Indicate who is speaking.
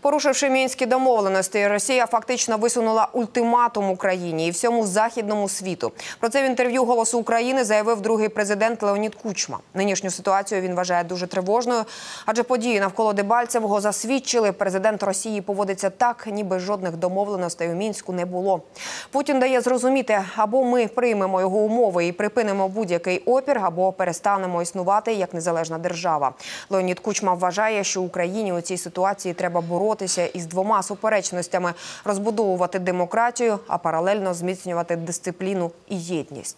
Speaker 1: Порушивши мінські домовленості, Росія фактично висунула ультиматум Україні і всьому західному світу. Про це в інтерв'ю Голосу України заявив другий президент Леонід Кучма. Нинішню ситуацію він вважає дуже тривожною, адже події навколо Дебальцевого засвідчили. Президент Росії поводиться так, ніби жодних домовленостей у мінську не було. Путін дає зрозуміти, або ми приймемо його умови і припинимо будь-який опір, або перестанемо існувати як незалежна держава. Леонід Кучма вважає, що Україні у цій ситуації треба боротися із двома суперечностями: розбудовувати демократію, а паралельно зміцнювати дисципліну і єдність.